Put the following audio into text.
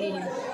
Amen.